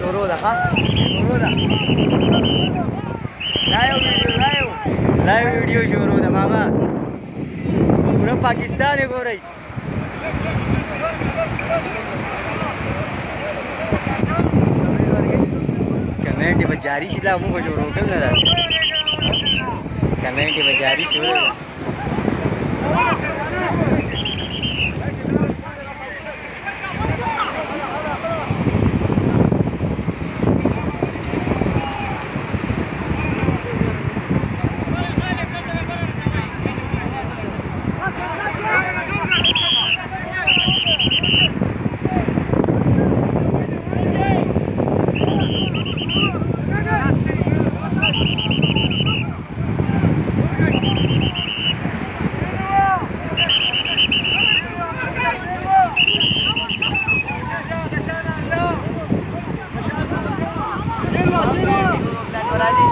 شروع ده ها شروع ده لایو ویډیو لایو لایو ویډیو شروع ده ماما پورا پاکستان یې ګورئ کمنټ به جاری شي لا موږ شروع کړل کمنټ به جاری شروع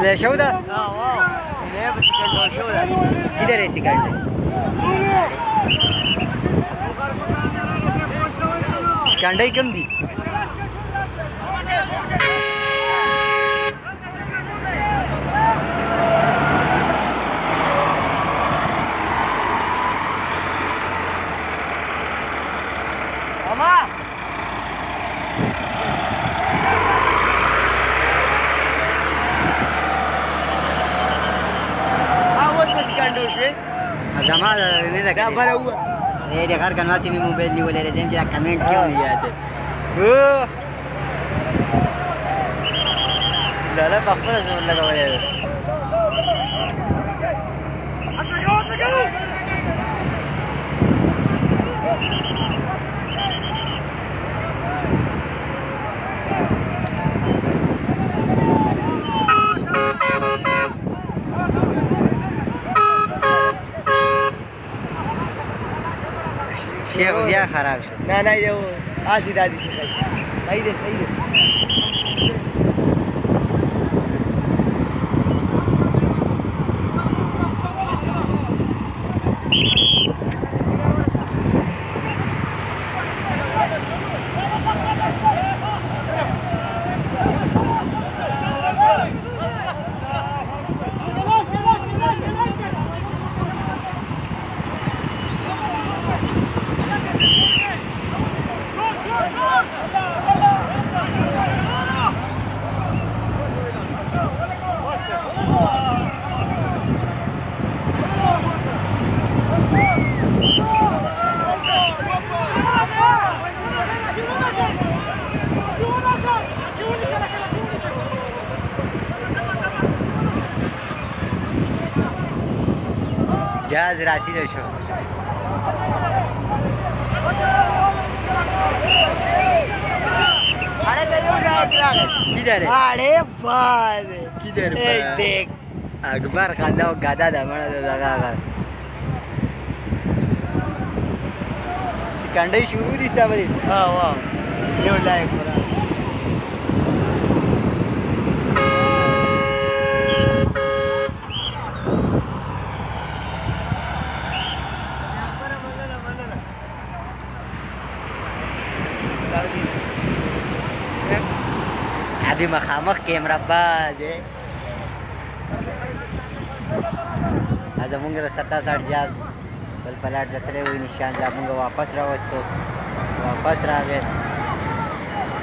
هذا شودة؟ اه واو ليه بس كان شودة كده ريسي كان स्कैंडल कम दी क्या भरा हुआ ए देखा कनवासी में मोबाइल नहीं बोले रहे जरा कमेंट क्यों नहीं आते लाला पक्का जोर लगा हुआ है Let's go, let's go! ये हो गया खराब ना ना ये वो आसी दादी से भाई दे सही दे جهاز رسیده شد کی داره؟ آره باد کی داره؟ دیک اکبر خنده و گدا ده منه ده دقیقا سکنده شروع دیسته بدید آه واه یو لایک برای دوی مخامخ کیمرا باز زمونږ له ستا ساټ جال بل پلاټ ته تللی وي نشان دا مونږ واپس راوستو واپس راغی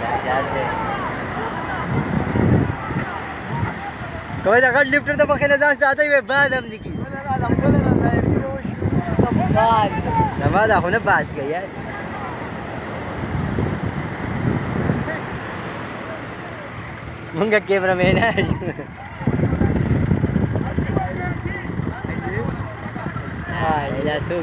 دا جاز دی که وایي د غټ لفټر ته پخې له ځان ساتی وی باز هم دي کې زما دا خو نه باز کوي یار Nunca quebra a verdade. Ai, já é sou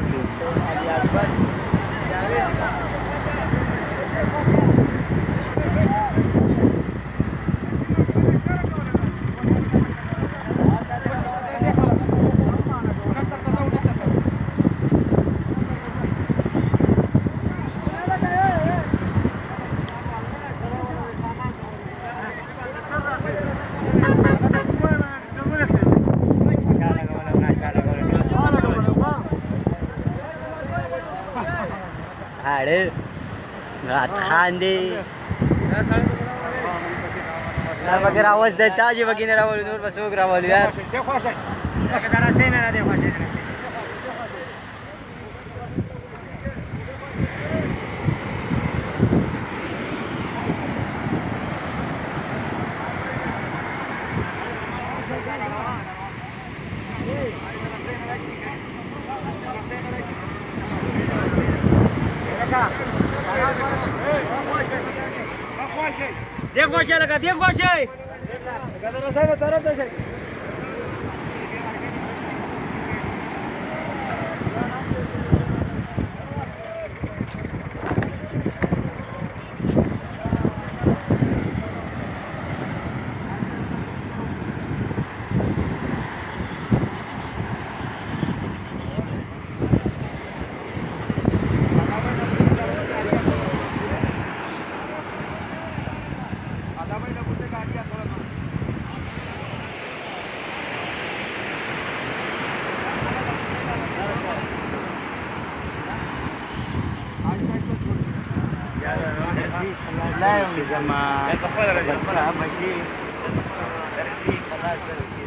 साडे खांदे वगैरह आवाज देता जी वगैरह रावल नूर बसूक रावल यार देखो सर देखो सर सेम है ना देखो सर دیگه باشه لگه دیگه باشه لگه در رسای به طرف داشت لا يوم زمان لا تقول ابا شيء